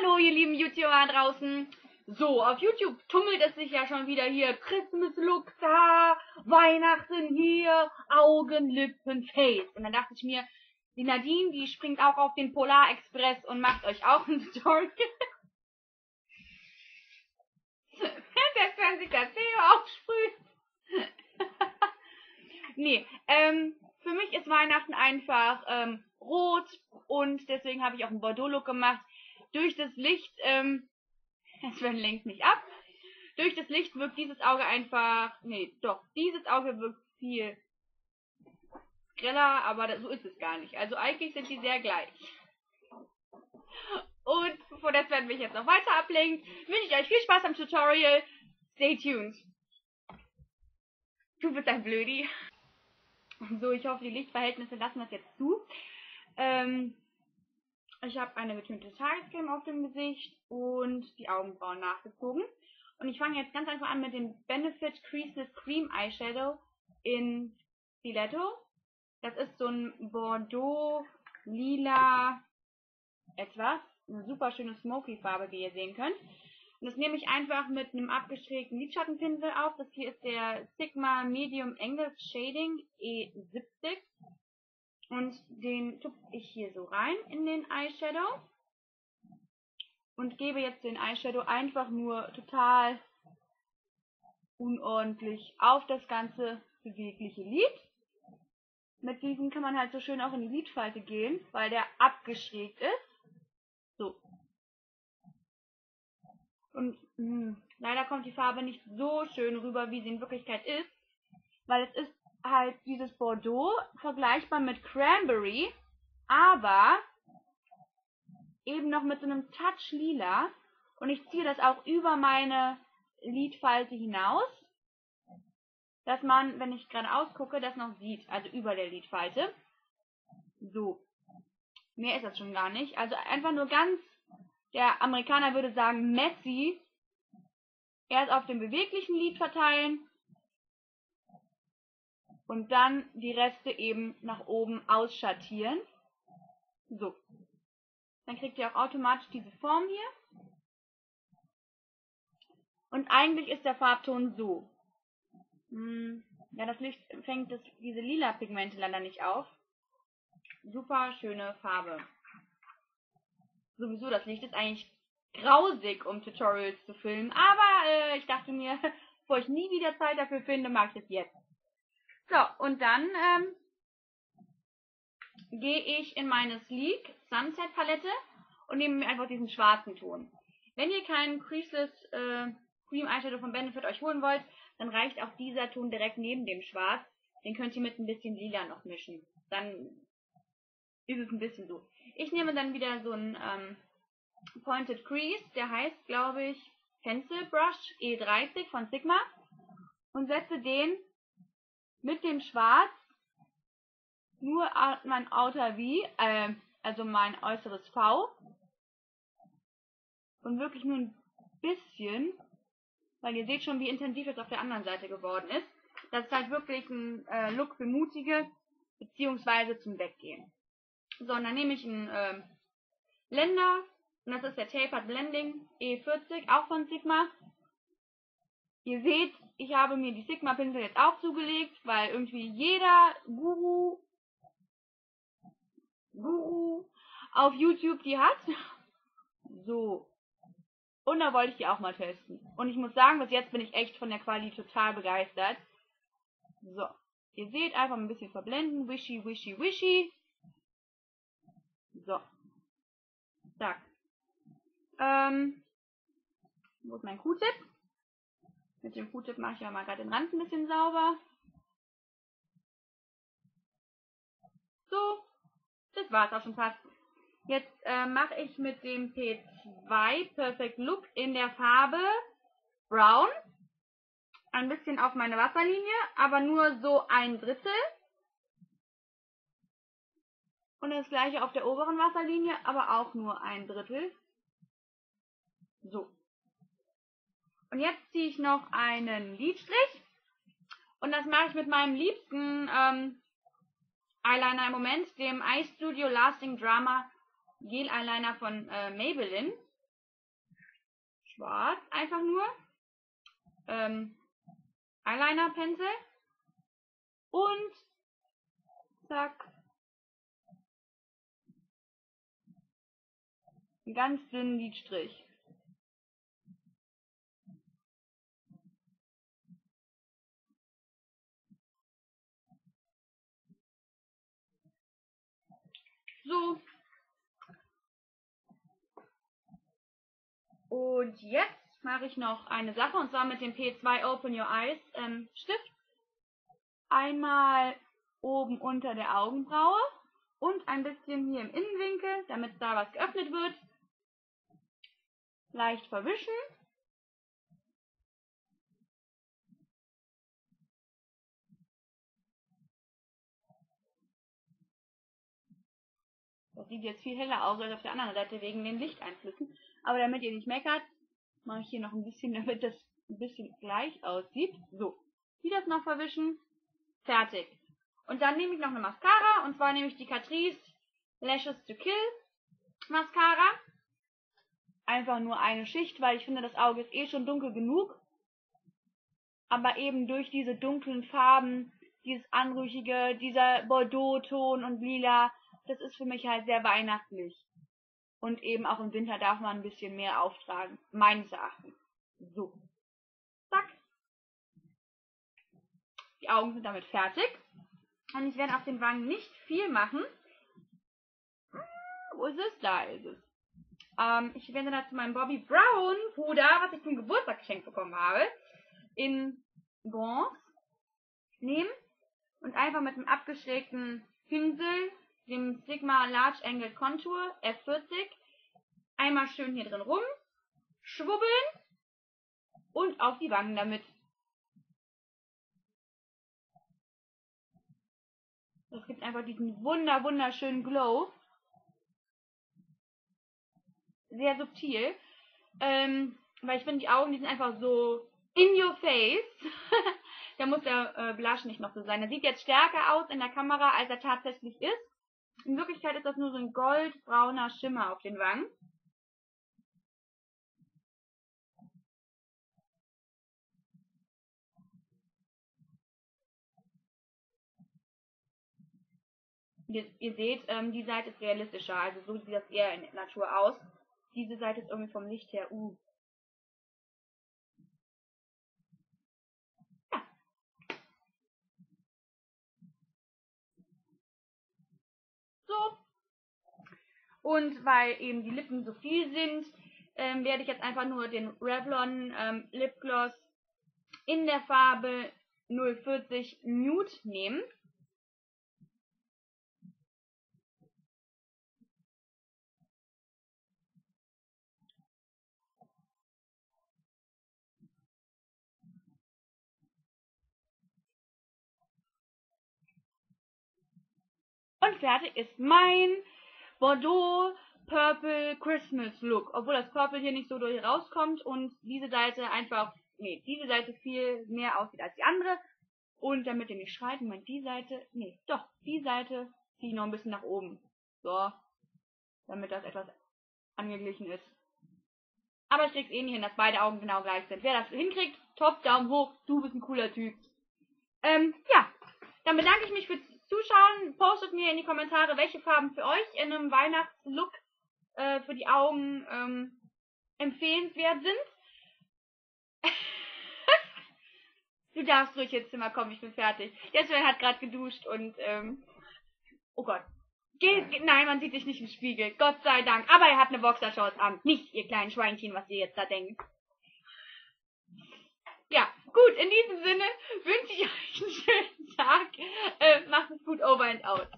Hallo, ihr lieben YouTuber draußen. So, auf YouTube tummelt es sich ja schon wieder hier. Christmas Look da, Weihnachten hier, Augen, Lippen, Face. Und dann dachte ich mir, die Nadine, die springt auch auf den Polar Express und macht euch auch ein Tutorial. Selbst wenn sich das Theo aufsprüht. nee, ähm, für mich ist Weihnachten einfach ähm, rot und deswegen habe ich auch einen Bordeaux-Look gemacht. Durch das Licht, ähm, Sven lenkt nicht ab. Durch das Licht wirkt dieses Auge einfach, nee, doch, dieses Auge wirkt viel greller, aber so ist es gar nicht. Also eigentlich sind die sehr gleich. Und bevor der Sven mich jetzt noch weiter ablenkt, wünsche ich euch viel Spaß am Tutorial. Stay tuned. Du bist ein Blödi. So, ich hoffe, die Lichtverhältnisse lassen das jetzt zu. Ähm, ich habe eine getönte Tagescreme auf dem Gesicht und die Augenbrauen nachgezogen. Und ich fange jetzt ganz einfach an mit dem Benefit Creaseless Cream Eyeshadow in Stiletto. Das ist so ein Bordeaux lila etwas. Eine super schöne Smoky Farbe, wie ihr sehen könnt. Und das nehme ich einfach mit einem abgeschrägten Lidschattenpinsel auf. Das hier ist der Sigma Medium Angle Shading E70. Und den tupfe ich hier so rein in den Eyeshadow. Und gebe jetzt den Eyeshadow einfach nur total unordentlich auf das ganze bewegliche Lid. Mit diesem kann man halt so schön auch in die Lidfalte gehen, weil der abgeschrägt ist. So. Und mh, hm, leider kommt die Farbe nicht so schön rüber, wie sie in Wirklichkeit ist, weil es ist halt dieses Bordeaux vergleichbar mit Cranberry, aber eben noch mit so einem Touch lila. Und ich ziehe das auch über meine Lidfalte hinaus, dass man, wenn ich gerade ausgucke, das noch sieht, also über der Lidfalte. So. Mehr ist das schon gar nicht. Also einfach nur ganz, der Amerikaner würde sagen, messy. Erst auf dem beweglichen Lid verteilen und dann die Reste eben nach oben ausschattieren. So. Dann kriegt ihr auch automatisch diese Form hier. Und eigentlich ist der Farbton so. Hm, ja, das Licht fängt das, diese lila Pigmente leider nicht auf. Super schöne Farbe. Sowieso, das Licht ist eigentlich grausig, um Tutorials zu filmen. Aber äh, ich dachte mir, bevor ich nie wieder Zeit dafür finde, mag ich es jetzt. So, und dann ähm, gehe ich in meine Sleek Sunset Palette und nehme mir einfach diesen schwarzen Ton. Wenn ihr keinen Creaseless äh, Cream Eyeshadow von Benefit euch holen wollt, dann reicht auch dieser Ton direkt neben dem Schwarz. Den könnt ihr mit ein bisschen Lila noch mischen. Dann ist es ein bisschen so. Ich nehme dann wieder so einen ähm, Pointed Crease, der heißt, glaube ich, Pencil Brush E30 von Sigma und setze den mit dem Schwarz nur mein Outer V, äh, also mein äußeres V. Und wirklich nur ein bisschen, weil ihr seht schon, wie intensiv es auf der anderen Seite geworden ist. Das ist halt wirklich ein äh, Look für Mutige, beziehungsweise zum Weggehen. So, und dann nehme ich einen äh, Blender, und das ist der Tapered Blending E40, auch von Sigma. Ihr seht, ich habe mir die Sigma Pinsel jetzt auch zugelegt, weil irgendwie jeder Guru, Guru auf YouTube die hat. So. Und da wollte ich die auch mal testen. Und ich muss sagen, bis jetzt bin ich echt von der Quali total begeistert. So. Ihr seht, einfach ein bisschen verblenden. Wishy, wishy, wishy. So. Zack. Ähm. Wo ist mein Q-Tip? Mit dem Q-Tip mache ich ja mal gerade den Rand ein bisschen sauber. So, das war's auch schon fast. Jetzt äh, mache ich mit dem P2 Perfect Look in der Farbe Brown ein bisschen auf meine Wasserlinie, aber nur so ein Drittel. Und das gleiche auf der oberen Wasserlinie, aber auch nur ein Drittel. So. Und jetzt ziehe ich noch einen Lidstrich. Und das mache ich mit meinem liebsten ähm, Eyeliner im Moment, dem Eye Studio Lasting Drama Gel Eyeliner von äh, Maybelline. schwarz einfach nur. Ähm, Eyeliner-Pinsel. Und zack. Einen ganz dünnen Lidstrich. So. Und jetzt mache ich noch eine Sache und zwar mit dem P2 Open Your Eyes ähm, Stift. Einmal oben unter der Augenbraue und ein bisschen hier im Innenwinkel, damit da was geöffnet wird. Leicht verwischen. Das sieht jetzt viel heller aus als auf der anderen Seite wegen den Lichteinflüssen. Aber damit ihr nicht meckert, mache ich hier noch ein bisschen, damit das ein bisschen gleich aussieht. So, wie das noch verwischen. Fertig. Und dann nehme ich noch eine Mascara, und zwar nehme ich die Catrice Lashes to Kill Mascara. Einfach nur eine Schicht, weil ich finde, das Auge ist eh schon dunkel genug. Aber eben durch diese dunklen Farben, dieses Anrüchige, dieser Bordeaux-Ton und Lila, das ist für mich halt sehr weihnachtlich. Und eben auch im Winter darf man ein bisschen mehr auftragen, meines Erachtens. So. Zack. Die Augen sind damit fertig. Und ich werde auf den Wangen nicht viel machen. Hm, wo ist es? Da ist es. Ähm, ich werde dazu meinen Bobby Brown Puder, was ich zum Geburtstag geschenkt bekommen habe, in Bronze nehmen und einfach mit einem abgeschrägten Pinsel dem Sigma Large Angle Contour F40 einmal schön hier drin rum, schwubbeln und auf die Wangen damit. Das gibt einfach diesen wunder wunderschönen Glow. Sehr subtil. Ähm, weil ich finde, die Augen, die sind einfach so in your face. da muss der äh, Blush nicht noch so sein. Der sieht jetzt stärker aus in der Kamera, als er tatsächlich ist. In Wirklichkeit ist das nur so ein goldbrauner Schimmer auf den Wangen. Ihr, ihr seht, ähm, die Seite ist realistischer, also so sieht das eher in Natur aus. Diese Seite ist irgendwie vom Licht her, uh, Und weil eben die Lippen so viel sind, ähm, werde ich jetzt einfach nur den Revlon ähm, Lipgloss in der Farbe 040 Nude nehmen. Und fertig ist mein Bordeaux Purple Christmas Look. Obwohl das Purple hier nicht so durch rauskommt und diese Seite einfach, nee, diese Seite viel mehr aussieht als die andere. Und damit ihr nicht schreit, Moment, die Seite, nee, doch, die Seite ziehe ich noch ein bisschen nach oben. So. Damit das etwas angeglichen ist. Aber ich krieg's eh nicht hin, dass beide Augen genau gleich sind. Wer das hinkriegt, top, Daumen hoch, du bist ein cooler Typ. Ähm, ja. Dann bedanke ich mich fürs Zuschauen. Postet mir in die Kommentare, welche Farben für euch in einem Weihnachtslook äh, für die Augen ähm, empfehlenswert sind. du darfst ruhig ins Zimmer kommen, ich bin fertig. Sven hat gerade geduscht und ähm, oh Gott. Ge Nein, man sieht sich nicht im Spiegel. Gott sei Dank. Aber er hat eine Boxershorts an. Nicht, ihr kleinen Schweinchen, was ihr jetzt da denkt. Gut, in diesem Sinne wünsche ich euch einen schönen Tag. Äh, macht es gut, over and out.